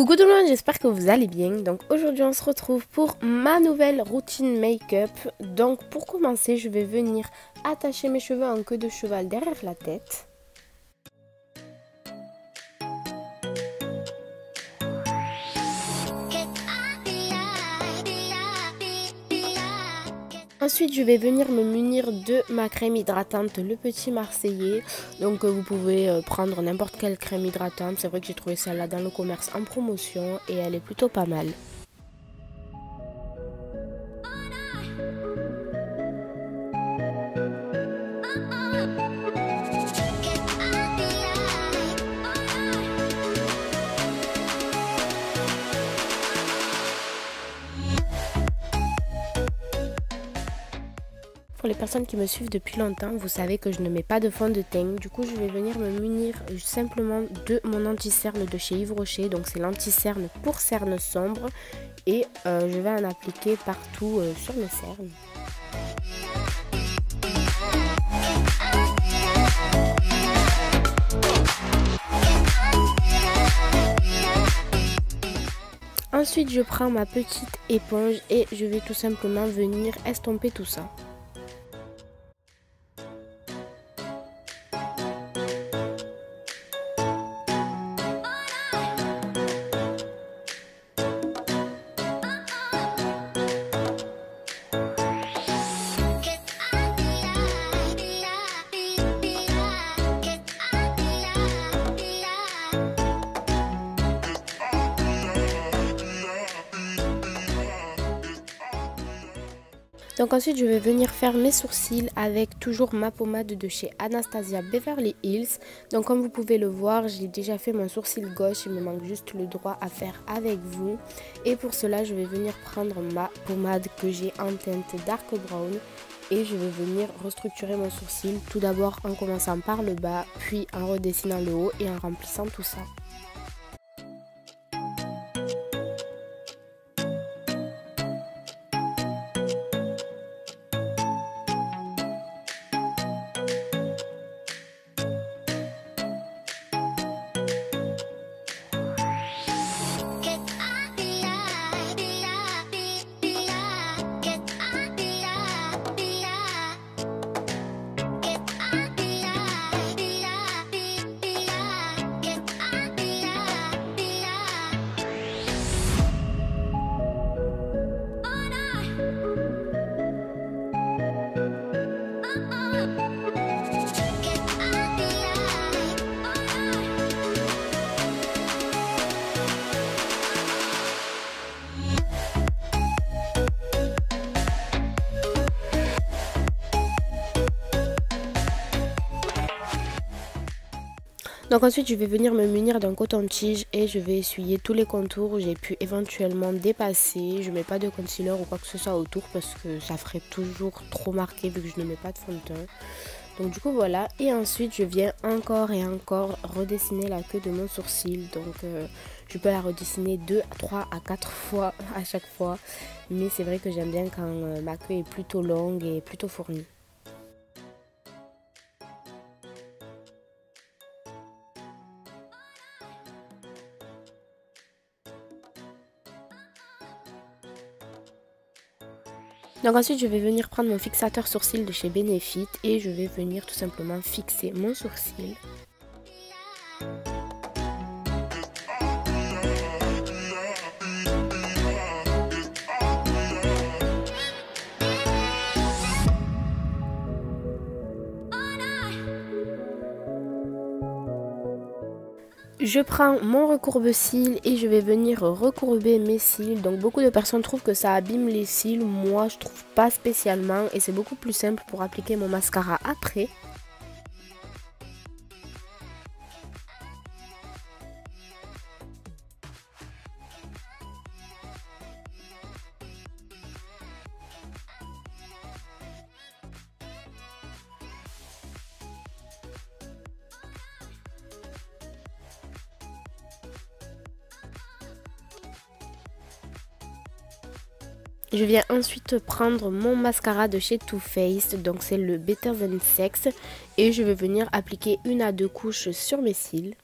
Coucou tout le monde, j'espère que vous allez bien. Donc aujourd'hui on se retrouve pour ma nouvelle routine make-up. Donc pour commencer, je vais venir attacher mes cheveux en queue de cheval derrière la tête. Ensuite, je vais venir me munir de ma crème hydratante, le petit Marseillais. Donc, euh, vous pouvez euh, prendre n'importe quelle crème hydratante. C'est vrai que j'ai trouvé celle-là dans le commerce en promotion et elle est plutôt pas mal. Pour les personnes qui me suivent depuis longtemps, vous savez que je ne mets pas de fond de teint. Du coup, je vais venir me munir simplement de mon anti-cerne de chez Yves Rocher. Donc, c'est l'anti-cerne pour cernes sombres. Et euh, je vais en appliquer partout euh, sur mes cernes. Ensuite, je prends ma petite éponge et je vais tout simplement venir estomper tout ça. Donc ensuite je vais venir faire mes sourcils avec toujours ma pommade de chez Anastasia Beverly Hills. Donc comme vous pouvez le voir j'ai déjà fait mon sourcil gauche, il me manque juste le droit à faire avec vous. Et pour cela je vais venir prendre ma pommade que j'ai en teinte dark brown et je vais venir restructurer mon sourcil tout d'abord en commençant par le bas puis en redessinant le haut et en remplissant tout ça. Donc ensuite je vais venir me munir d'un coton-tige et je vais essuyer tous les contours où j'ai pu éventuellement dépasser. Je mets pas de concealer ou quoi que ce soit autour parce que ça ferait toujours trop marqué vu que je ne mets pas de fond de teint. Donc du coup voilà et ensuite je viens encore et encore redessiner la queue de mon sourcil. Donc euh, je peux la redessiner 2, 3 à 4 fois à chaque fois. Mais c'est vrai que j'aime bien quand euh, ma queue est plutôt longue et plutôt fournie. Donc ensuite je vais venir prendre mon fixateur sourcil de chez Benefit et je vais venir tout simplement fixer mon sourcil. Je prends mon recourbe-cils et je vais venir recourber mes cils. Donc beaucoup de personnes trouvent que ça abîme les cils. Moi je trouve pas spécialement et c'est beaucoup plus simple pour appliquer mon mascara après. Je viens ensuite prendre mon mascara de chez Too Faced, donc c'est le Better Than Sex, et je vais venir appliquer une à deux couches sur mes cils.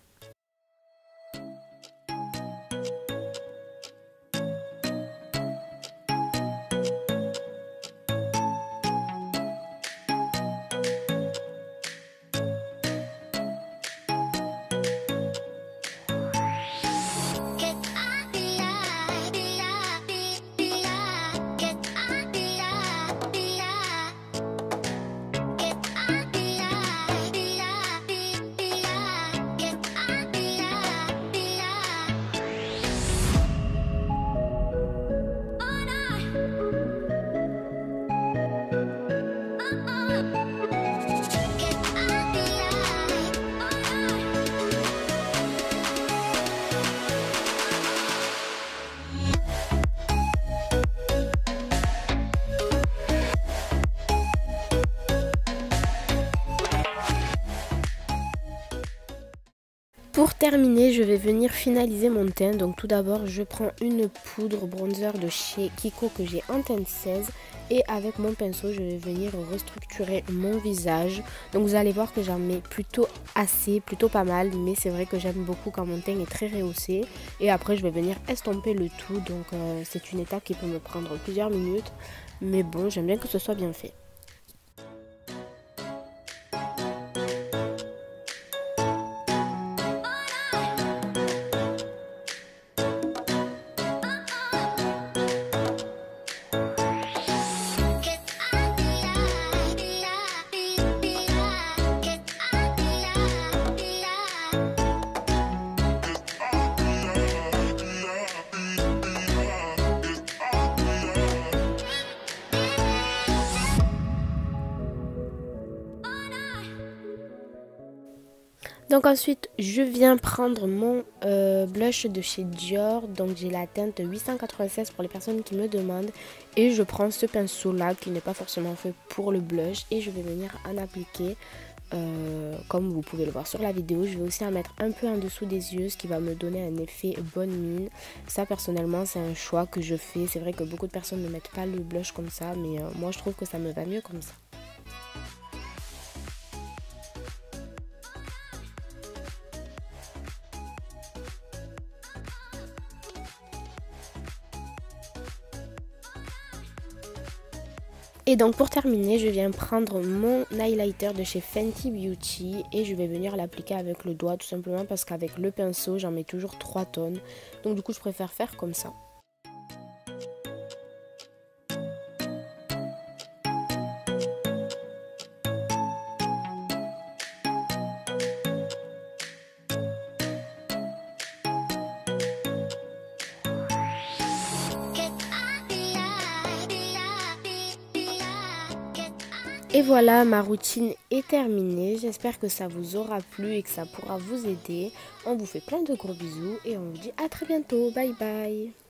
Terminer, je vais venir finaliser mon teint. Donc tout d'abord, je prends une poudre bronzer de chez Kiko que j'ai en teinte 16 et avec mon pinceau, je vais venir restructurer mon visage. Donc vous allez voir que j'en mets plutôt assez, plutôt pas mal, mais c'est vrai que j'aime beaucoup quand mon teint est très rehaussé. Et après, je vais venir estomper le tout. Donc euh, c'est une étape qui peut me prendre plusieurs minutes, mais bon, j'aime bien que ce soit bien fait. Donc ensuite, je viens prendre mon euh, blush de chez Dior. Donc j'ai la teinte 896 pour les personnes qui me demandent. Et je prends ce pinceau là qui n'est pas forcément fait pour le blush. Et je vais venir en appliquer euh, comme vous pouvez le voir sur la vidéo. Je vais aussi en mettre un peu en dessous des yeux, ce qui va me donner un effet bonne mine. Ça personnellement c'est un choix que je fais. C'est vrai que beaucoup de personnes ne mettent pas le blush comme ça. Mais euh, moi je trouve que ça me va mieux comme ça. Et donc pour terminer, je viens prendre mon highlighter de chez Fenty Beauty et je vais venir l'appliquer avec le doigt tout simplement parce qu'avec le pinceau, j'en mets toujours 3 tonnes. Donc du coup, je préfère faire comme ça. Et voilà, ma routine est terminée. J'espère que ça vous aura plu et que ça pourra vous aider. On vous fait plein de gros bisous et on vous dit à très bientôt. Bye bye